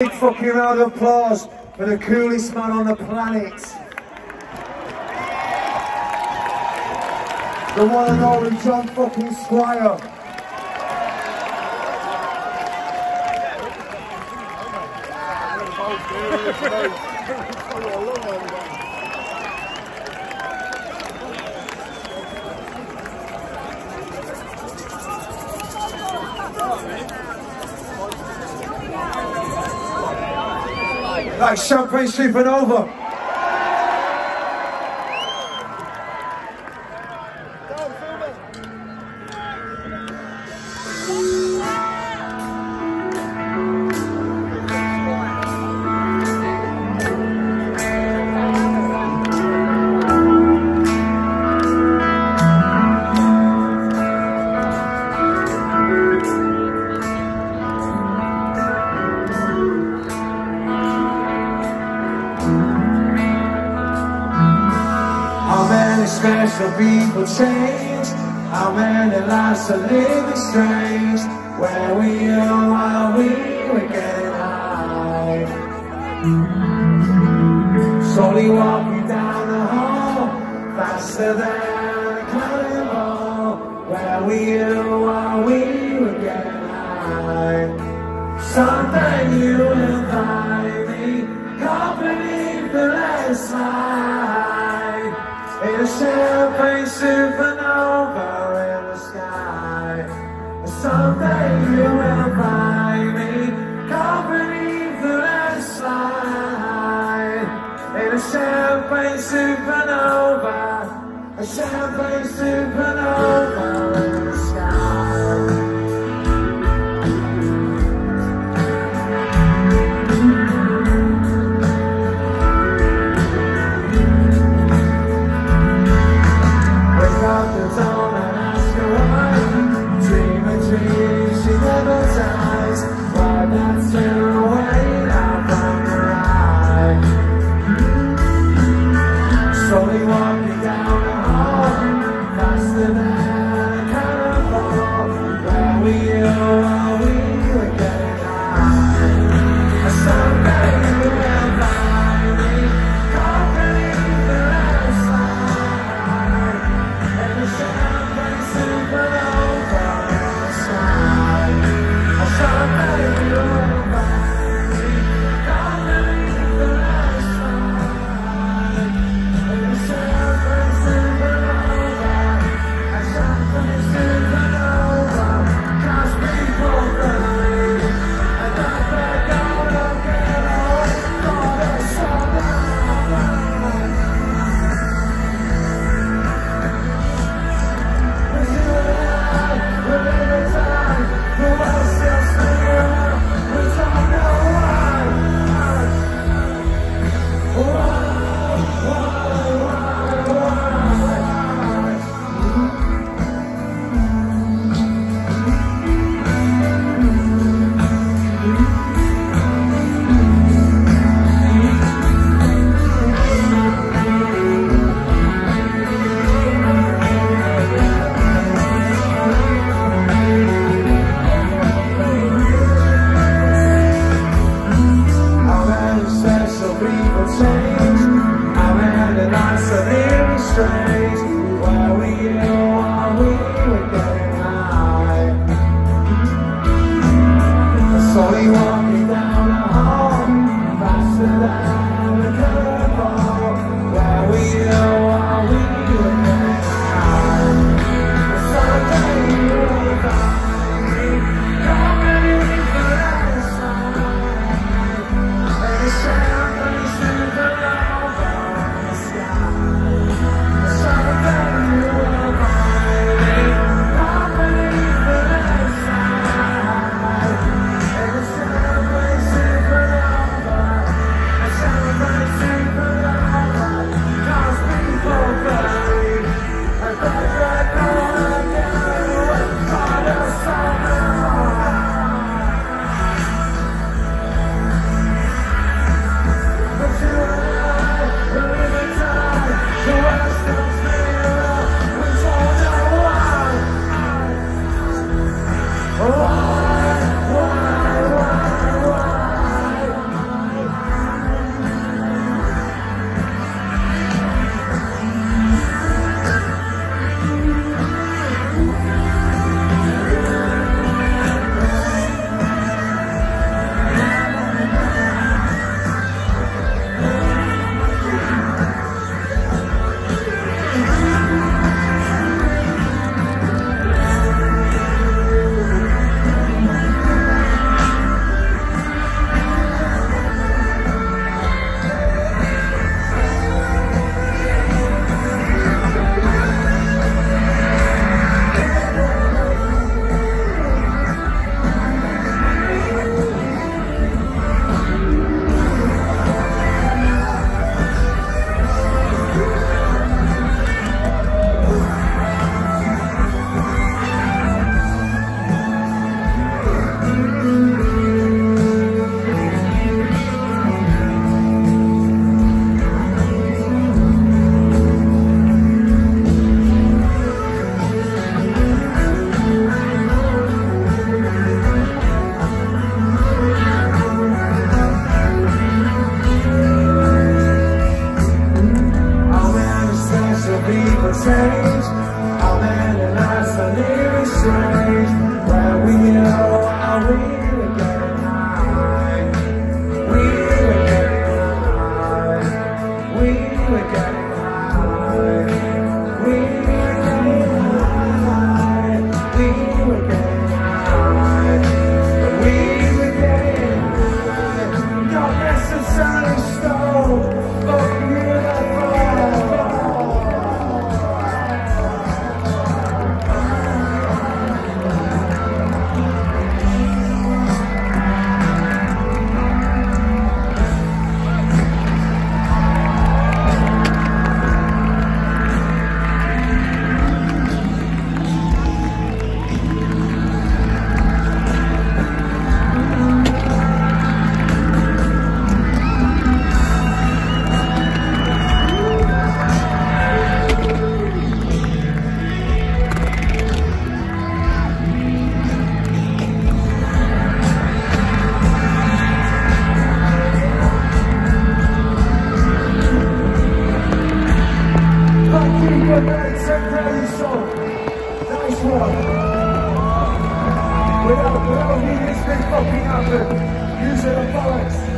Big fucking round of applause for the coolest man on the planet. The one and only John fucking Squire. Like champagne supernova. Special people change? How many lives are living strange? Where were you while we were getting high? Slowly walking down the hall, faster than a carnival. Where were you while we were getting high? Someday you will find me caught beneath the landslide a champagne supernova in the sky. Someday you will find me caught beneath the landslide in a champagne supernova, a champagne supernova in the sky. Oh, people change How many lives are living strange this show. Nice one. Without, without me, this been fucking happen. it the bollocks.